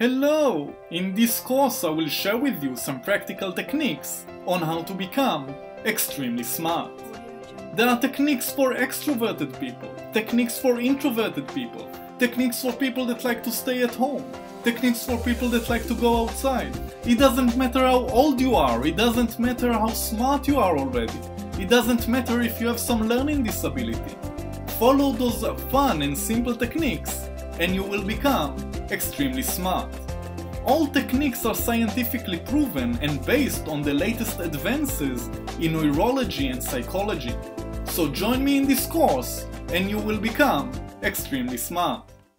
Hello! In this course I will share with you some practical techniques on how to become extremely smart. There are techniques for extroverted people, techniques for introverted people, techniques for people that like to stay at home, techniques for people that like to go outside. It doesn't matter how old you are, it doesn't matter how smart you are already, it doesn't matter if you have some learning disability. Follow those fun and simple techniques and you will become extremely smart. All techniques are scientifically proven and based on the latest advances in neurology and psychology. So join me in this course and you will become extremely smart.